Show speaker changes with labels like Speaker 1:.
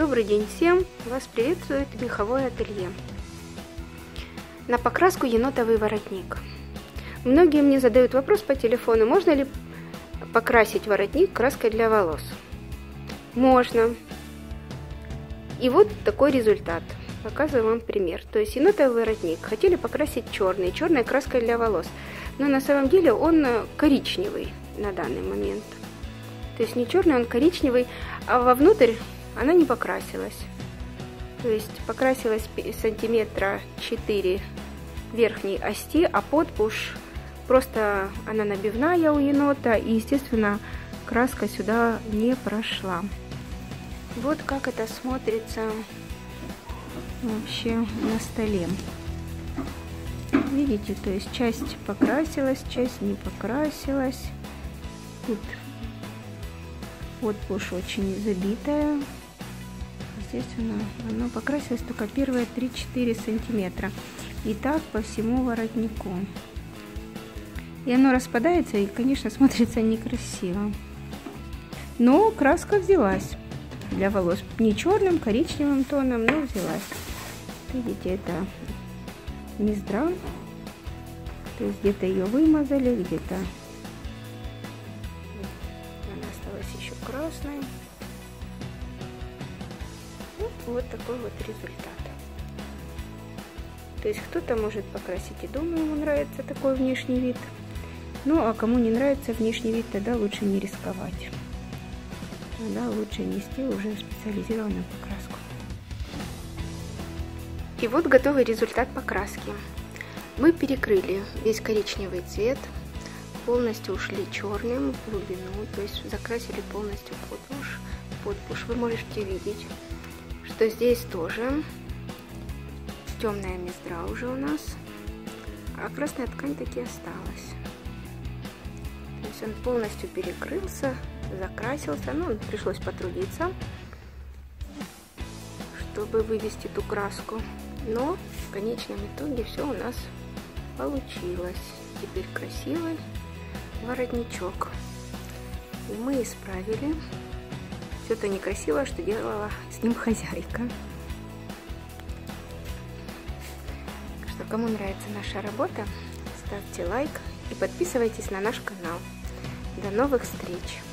Speaker 1: Добрый день всем! Вас приветствует меховое ателье. На покраску енотовый воротник. Многие мне задают вопрос по телефону, можно ли покрасить воротник краской для волос. Можно. И вот такой результат. Показываю вам пример. То есть енотовый воротник хотели покрасить черный, черной краской для волос. Но на самом деле он коричневый на данный момент. То есть не черный, он коричневый, а вовнутрь она не покрасилась. То есть покрасилась сантиметра 4 верхней ости, а подпуш просто она набивная у енота, и, естественно, краска сюда не прошла. Вот как это смотрится вообще на столе. Видите, то есть часть покрасилась, часть не покрасилась. Тут подпуш очень забитая. Естественно, оно покрасилось только первые 3-4 сантиметра. И так по всему воротнику. И оно распадается и, конечно, смотрится некрасиво. Но краска взялась для волос. Не черным, коричневым тоном, но взялась. Видите, это миздра. То есть где-то ее вымазали, где-то она осталась еще красной. Вот, такой вот результат. То есть кто-то может покрасить и дома, ему нравится такой внешний вид. Ну, а кому не нравится внешний вид, тогда лучше не рисковать. Тогда лучше нести уже специализированную покраску. И вот готовый результат покраски. Мы перекрыли весь коричневый цвет, полностью ушли черным в глубину, то есть закрасили полностью подпуш. подпуш. Вы можете видеть, что здесь тоже темная мездра уже у нас, а красная ткань таки осталась. То есть он полностью перекрылся, закрасился, ну, пришлось потрудиться, чтобы вывести эту краску. Но в конечном итоге все у нас получилось. Теперь красивый воротничок. И мы исправили все это некрасивое, что делала с ним хозяйка. что кому нравится наша работа, ставьте лайк и подписывайтесь на наш канал. До новых встреч!